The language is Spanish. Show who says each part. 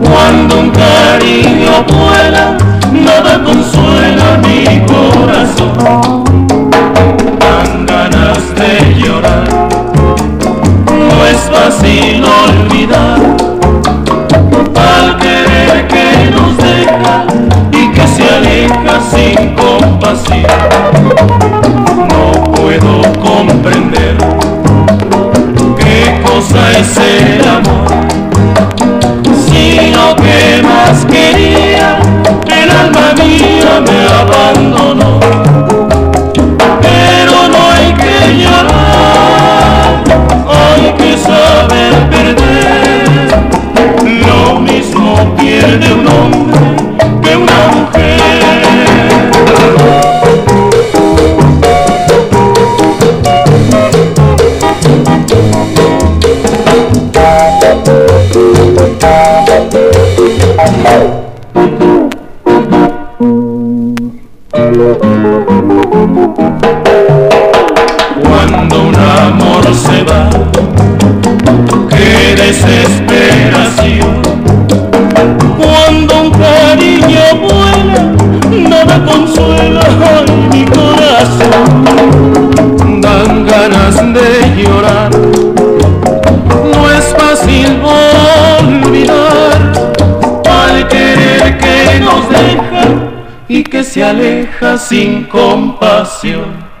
Speaker 1: Cuando un cariño vuela, nada consuela mi corazón. Dan ganas de llorar, no es fácil olvidar. más quería, el alma mía me abandonó. Pero no hay que llorar, hay que saber perder. Lo mismo pierde un hombre que una mujer. Cuando un amor se va, qué desesperación. Cuando un cariño vuela, nada consuela ay, mi corazón. Y que se aleja sin compasión.